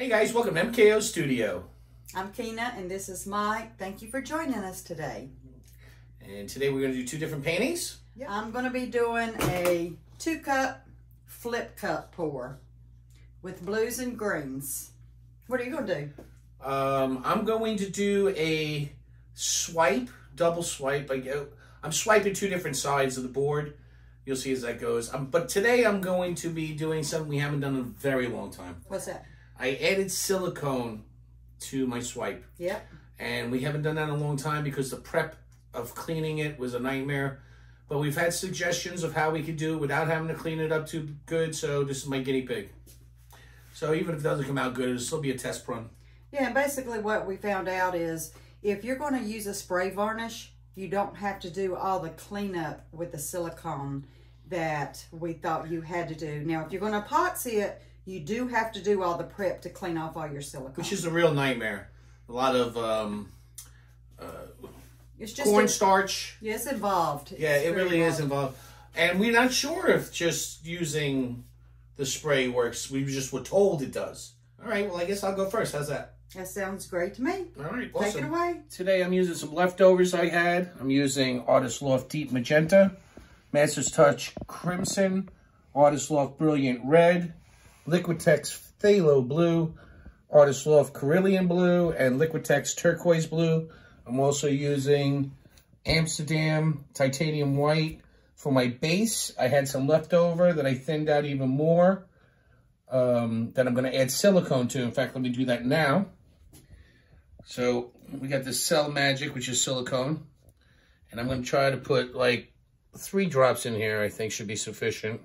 Hey guys, welcome to MKO Studio. I'm Kena and this is Mike. Thank you for joining us today. And today we're going to do two different paintings. I'm going to be doing a two cup flip cup pour with blues and greens. What are you going to do? Um, I'm going to do a swipe, double swipe. I go, I'm swiping two different sides of the board. You'll see as that goes. Um, but today I'm going to be doing something we haven't done in a very long time. What's that? I added silicone to my swipe. Yep. And we haven't done that in a long time because the prep of cleaning it was a nightmare. But we've had suggestions of how we could do it without having to clean it up too good. So this is my guinea pig. So even if it doesn't come out good, it'll still be a test run. Yeah, and basically what we found out is if you're going to use a spray varnish, you don't have to do all the cleanup with the silicone that we thought you had to do. Now, if you're going to epoxy it, you do have to do all the prep to clean off all your silicone. Which is a real nightmare. A lot of um, uh, it's just cornstarch. Yeah, it's involved. Yeah, it's it really involved. is involved. And we're not sure if just using the spray works. We just were told it does. All right, well, I guess I'll go first. How's that? That sounds great to me. All right, Take it away. Today I'm using some leftovers I had. I'm using Artist Loft Deep Magenta, Master's Touch Crimson, Artist Loft Brilliant Red, Liquitex Phthalo Blue, Artist Loft Carillion Blue, and Liquitex Turquoise Blue. I'm also using Amsterdam Titanium White for my base. I had some leftover that I thinned out even more um, that I'm going to add silicone to. In fact, let me do that now. So we got this Cell Magic, which is silicone. And I'm going to try to put like three drops in here, I think should be sufficient.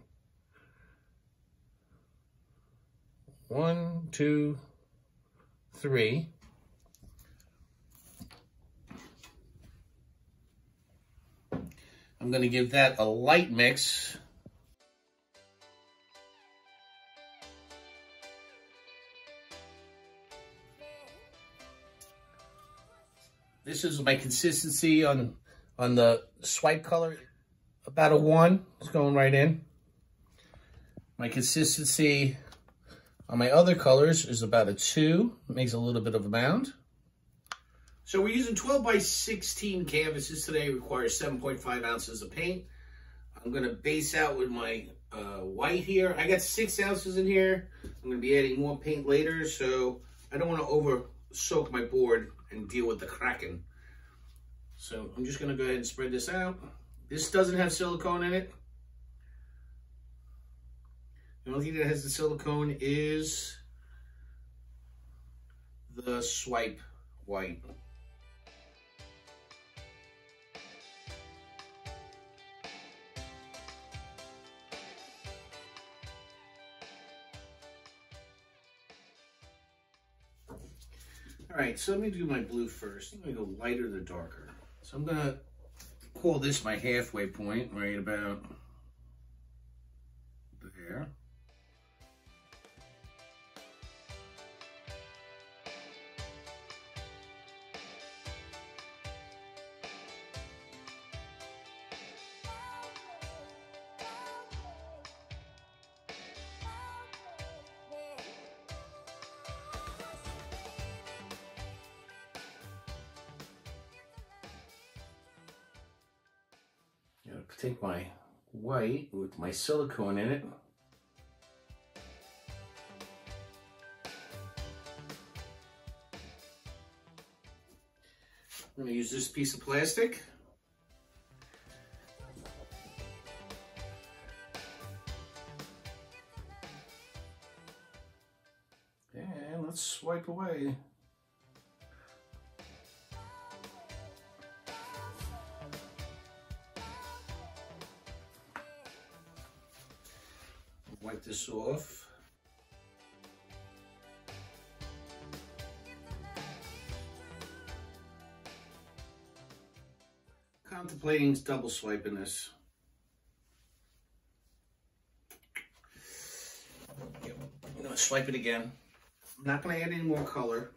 One, two, three. I'm going to give that a light mix. This is my consistency on on the swipe color. About a one, it's going right in. My consistency on my other colors is about a two. Makes a little bit of a mound. So we're using 12 by 16 canvases today. Requires 7.5 ounces of paint. I'm gonna base out with my uh, white here. I got six ounces in here. I'm gonna be adding more paint later, so I don't wanna over soak my board and deal with the cracking. So I'm just gonna go ahead and spread this out. This doesn't have silicone in it. The only thing that has the silicone is the swipe white. All right, so let me do my blue first. I'm gonna go lighter to darker. So I'm gonna call this my halfway point, right about there. Take my white with my silicone in it. I'm going to use this piece of plastic. Contemplating double swiping this. I'm gonna swipe it again. I'm not gonna add any more color.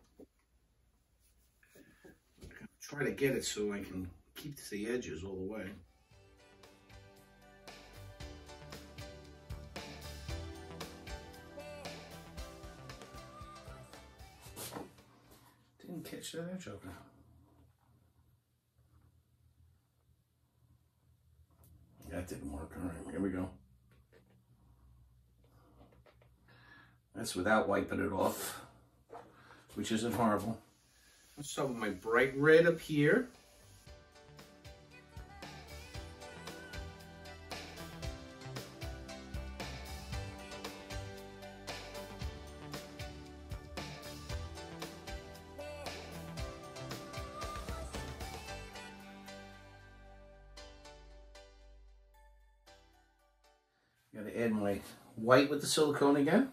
Try to get it so I can keep the edges all the way. Didn't catch that edge open. That didn't work. All right, here we go. That's without wiping it off, which isn't horrible. With my bright red up here. Gotta add my white with the silicone again.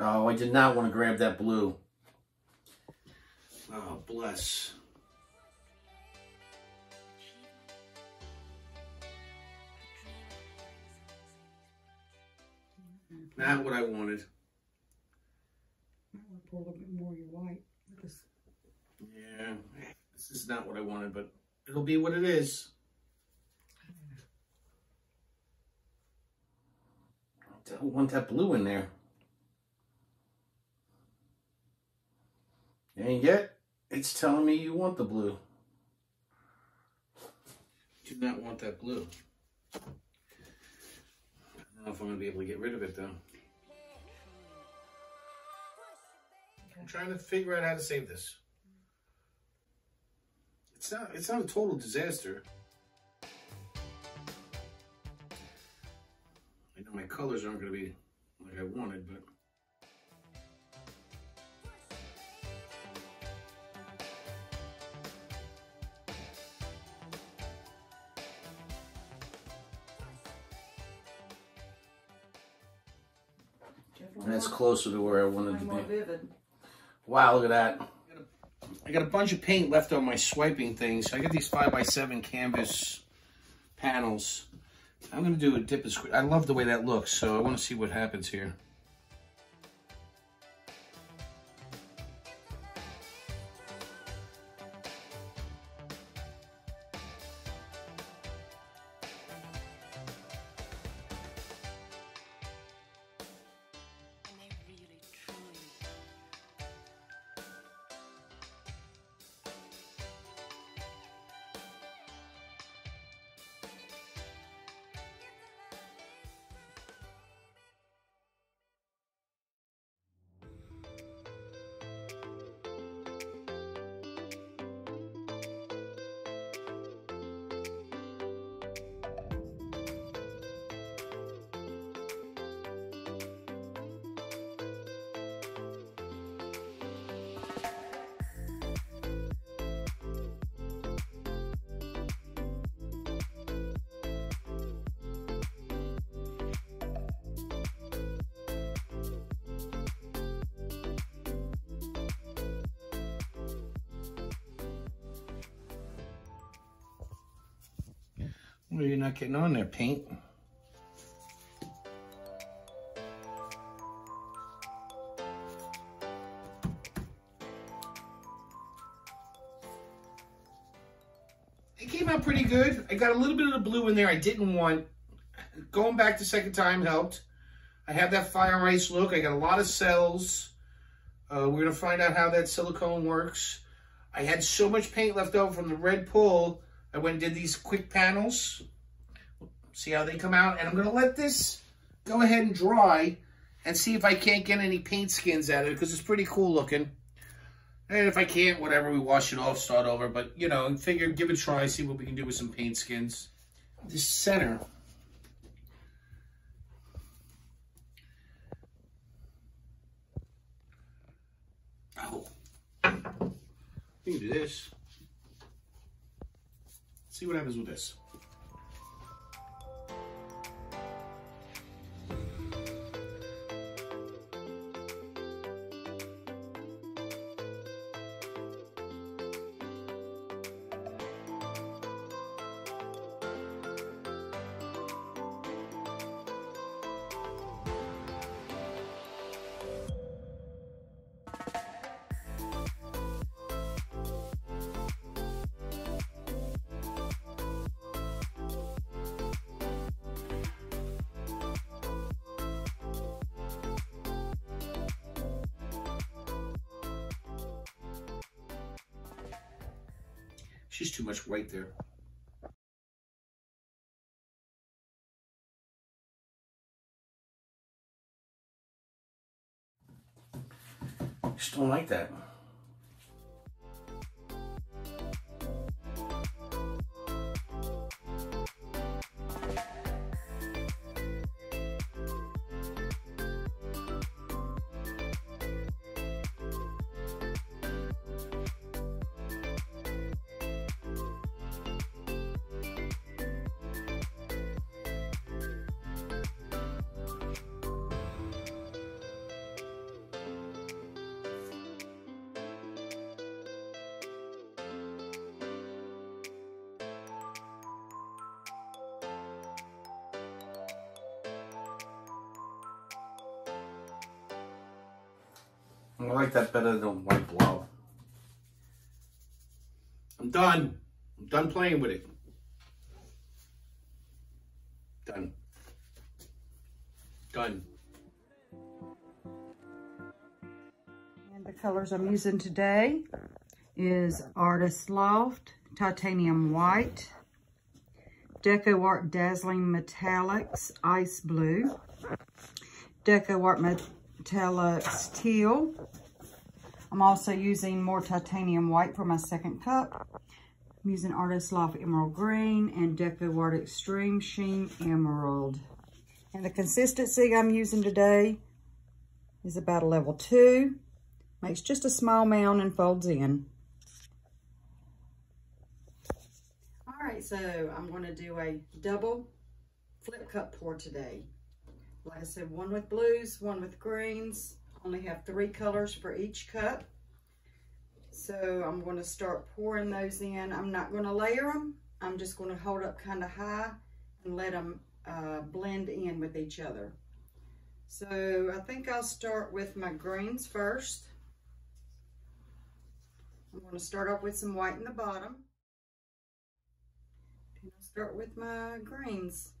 Oh, I did not want to grab that blue. Oh, bless. Not what I wanted. I want to pour a little bit more of your white. Just Yeah, this is not what I wanted, but it'll be what it is. I don't want that blue in there. And yet, it's telling me you want the blue. Do not want that blue. I don't know if I'm going to be able to get rid of it, though. I'm trying to figure out how to save this. It's not it's not a total disaster. I know my colors aren't gonna be like I wanted, but definitely that's closer to where I wanted to more be. Wow, look at that. I got a bunch of paint left on my swiping thing, so I got these 5x7 canvas panels. I'm going to do a dip and squeeze. I love the way that looks, so I want to see what happens here. You're not getting on there, paint. It came out pretty good. I got a little bit of the blue in there I didn't want. Going back the second time helped. I have that fire ice look. I got a lot of cells. Uh, we're going to find out how that silicone works. I had so much paint left over from the red pull. I went and did these quick panels. See how they come out. And I'm going to let this go ahead and dry and see if I can't get any paint skins out of it because it's pretty cool looking. And if I can't, whatever, we wash it off, start over. But, you know, figure, give it a try, see what we can do with some paint skins. This center. Oh. We can do this. See what happens with this. She's too much white there. Just don't like that. Like that better than white blob. I'm done. I'm done playing with it. Done. Done. And the colors I'm using today is Artist Loft, Titanium White, Deco Art Dazzling Metallics, Ice Blue, Deco Art Metallics Teal. I'm also using more Titanium White for my second cup. I'm using Artist Loft Emerald Green and Deco Art Extreme Sheen Emerald. And the consistency I'm using today is about a level two. Makes just a small mound and folds in. All right, so I'm gonna do a double flip cup pour today. Like I said, one with blues, one with greens. Only have three colors for each cup. So I'm gonna start pouring those in. I'm not gonna layer them. I'm just gonna hold up kind of high and let them uh, blend in with each other. So I think I'll start with my greens first. I'm going to start off with some white in the bottom. And I'll start with my greens.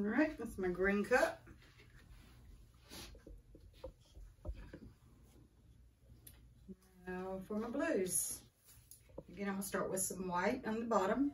All right, that's my green cup. Now for my blues. Again, I'm gonna start with some white on the bottom.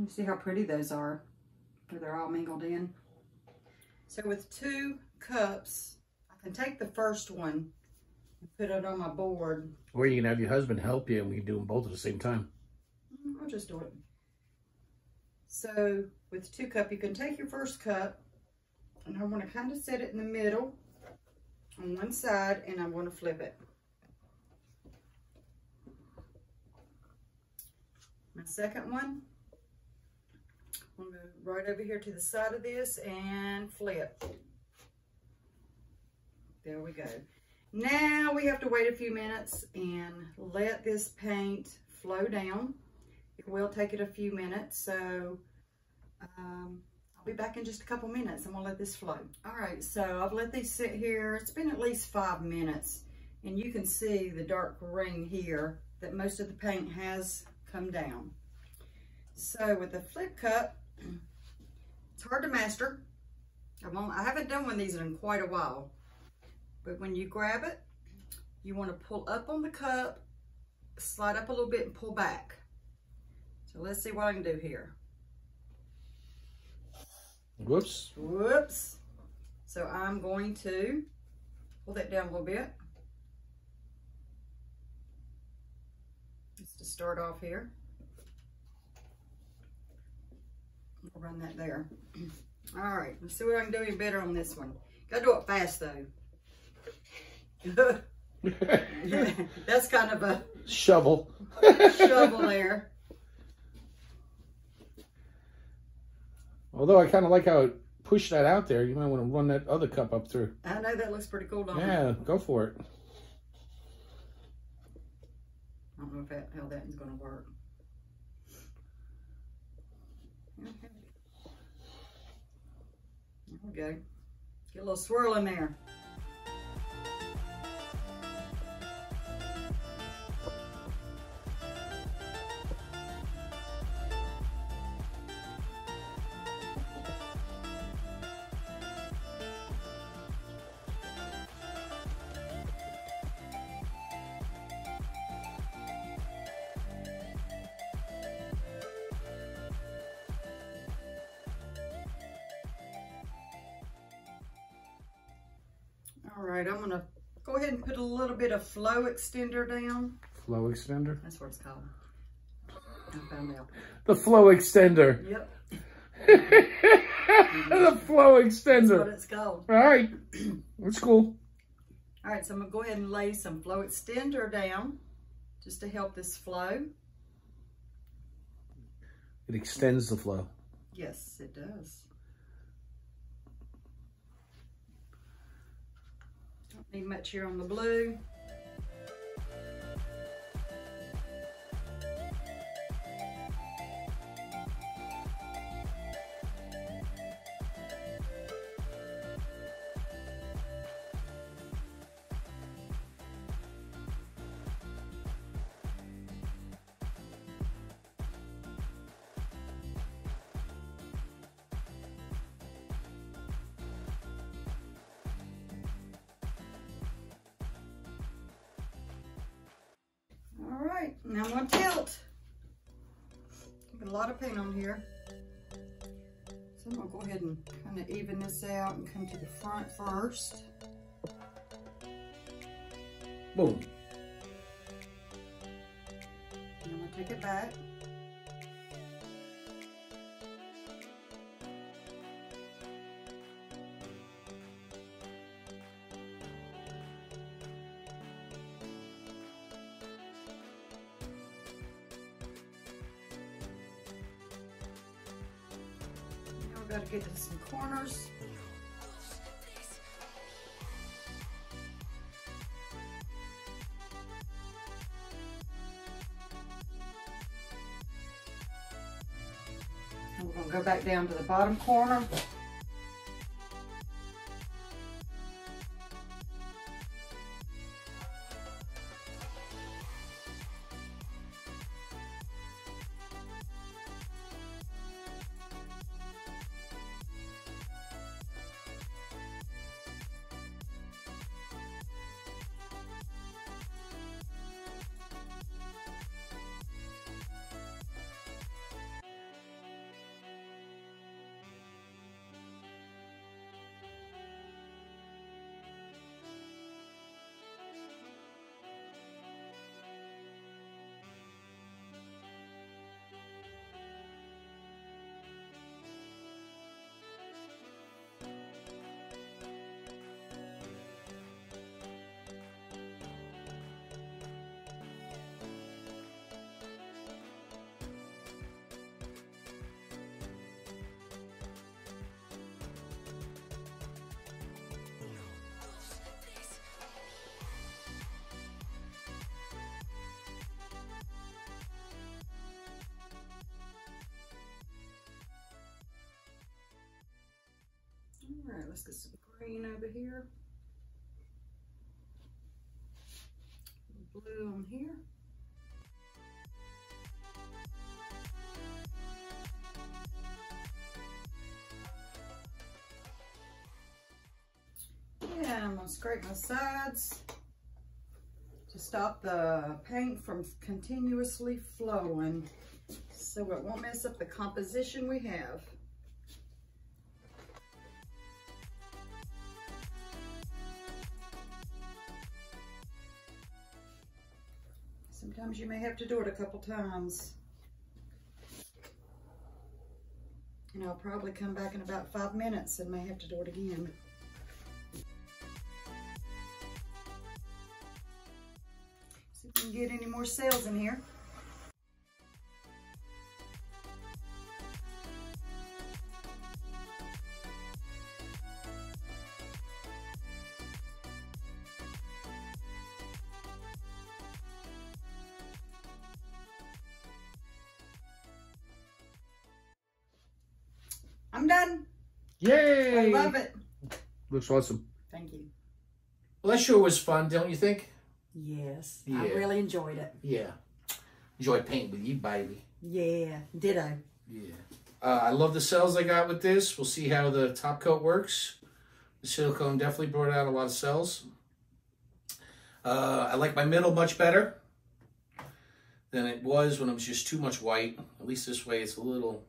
You see how pretty those are, they're all mingled in. So with two cups, I can take the first one and put it on my board. Or you can have your husband help you and we can do them both at the same time. Mm, I'll just do it. So with two cup, you can take your first cup and I want to kind of set it in the middle on one side and I'm going to flip it. My second one, I'm going to go right over here to the side of this and flip. There we go. Now we have to wait a few minutes and let this paint flow down. It will take it a few minutes, so um, I'll be back in just a couple minutes. I'm gonna let this flow. All right, so I've let these sit here. It's been at least five minutes, and you can see the dark ring here that most of the paint has come down. So with the flip cup, it's hard to master. I, won't, I haven't done one of these in quite a while, but when you grab it, you want to pull up on the cup, slide up a little bit and pull back. So let's see what I can do here. Whoops. Whoops. So I'm going to pull that down a little bit. Just to start off here. I'll run that there. All right, let's see what I can do even better on this one. Gotta do it fast though. That's kind of a Shovel. shovel there. Although I kind of like how it pushed that out there. You might want to run that other cup up through. I know that looks pretty cool, don't it? Yeah, go for it. I don't know if that, how that is gonna work. Okay. Go. Get a little swirl in there. Right, I'm gonna go ahead and put a little bit of flow extender down. Flow extender. That's what it's called. I found out. The flow extender. Yep, the flow that's what extender. it's called. All right. That's cool. All right, so I'm gonna go ahead and lay some flow extender down just to help this flow. It extends the flow. Yes, it does. Need much here on the blue. Right, now I'm gonna tilt. Got a lot of paint on here. So I'm gonna go ahead and kind of even this out and come to the front first. Boom. And I'm gonna take it back. Go back down to the bottom corner. Let's get some green over here. Blue on here. Yeah, I'm gonna scrape my sides to stop the paint from continuously flowing so it won't mess up the composition we have. Sometimes you may have to do it a couple times. And I'll probably come back in about five minutes and may have to do it again. See if we can get any more cells in here. Looks awesome. Thank you. Well, that sure was fun, don't you think? Yes, I really enjoyed it. Yeah. Enjoy painting with you, baby. Yeah, ditto. Yeah. Uh, I love the cells I got with this. We'll see how the top coat works. The silicone definitely brought out a lot of cells. Uh, I like my middle much better than it was when it was just too much white. At least this way it's a little,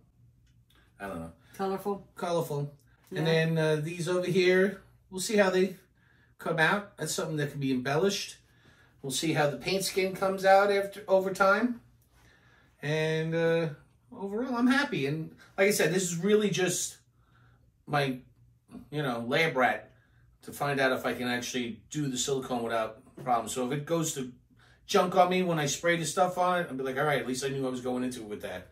I don't know, Colorful. colorful. And then uh, these over here, we'll see how they come out. That's something that can be embellished. We'll see how the paint skin comes out after over time. And uh, overall, I'm happy. And like I said, this is really just my, you know, lab rat to find out if I can actually do the silicone without problems. So if it goes to junk on me when I spray the stuff on it, I'll be like, all right, at least I knew I was going into it with that.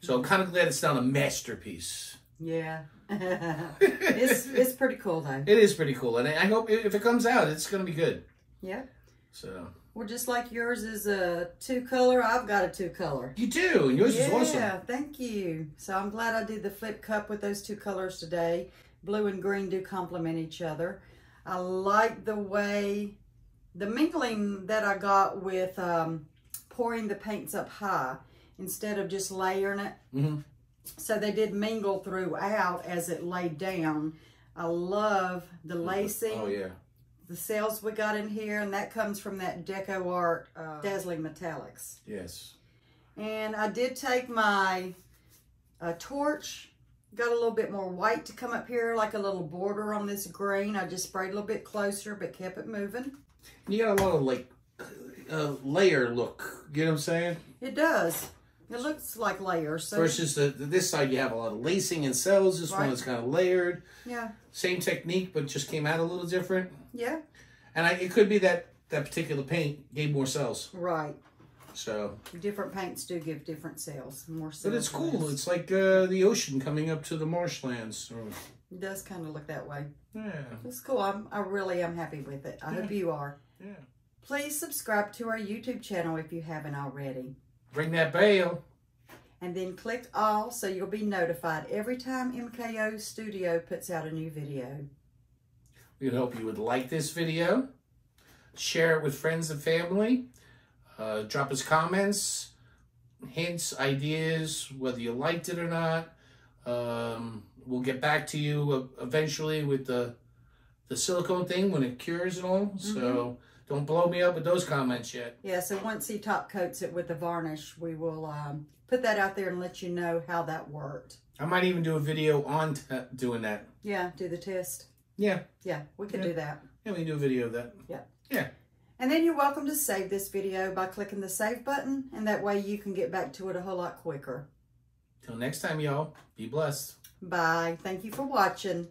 So I'm kind of glad it's not a masterpiece. Yeah. it's it's pretty cool though. It is pretty cool, and I hope if it comes out, it's going to be good. Yeah. So Well, just like yours is a two color, I've got a two color. you do, and yours yeah, is awesome. Yeah, thank you. So I'm glad I did the flip cup with those two colors today. Blue and green do complement each other. I like the way the mingling that I got with um, pouring the paints up high instead of just layering it. hmm So they did mingle throughout as it laid down. I love the lacing, Oh yeah, the cells we got in here, and that comes from that Deco Art uh, Dazzling Metallics. yes. And I did take my uh, torch, got a little bit more white to come up here, like a little border on this green. I just sprayed a little bit closer, but kept it moving. You got a lot of like uh, layer look. You know what I'm saying? It does. It looks like layers. So Versus the, the this side, you have a lot of lacing and cells. This one is kind of layered. yeah, Same technique, but just came out a little different. yeah, And I, it could be that that particular paint gave more cells. right. So, Different paints do give different cells, more cells. but it's cool. less. It's like uh, the ocean coming up to the marshlands. It does kind of look that way. yeah, It's cool. I'm, I really am happy with it. I hope you are. yeah. Please subscribe to our YouTube channel if you haven't already. Bring that bale. And then click all so you'll be notified every time MKO Studio puts out a new video. We hope you would like this video, share it with friends and family, uh, drop us comments, hints, ideas, whether you liked it or not. Um, we'll get back to you eventually with the the silicone thing when it cures and all. So don't blow me up with those comments yet. Yeah, so once he top coats it with the varnish, we will um, put that out there and let you know how that worked. I might even do a video on t- doing that. Yeah, do the test. Yeah, Yeah, we can Yeah. do that. yeah, we can do a video of that. Yeah. Yeah. And then you're welcome to save this video by clicking the save button, and that way you can get back to it a whole lot quicker. Till next time, y'all. Be blessed. Bye. Thank you for watching.